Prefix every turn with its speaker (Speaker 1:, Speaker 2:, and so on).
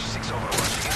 Speaker 1: Overwatch 6 Overwatch.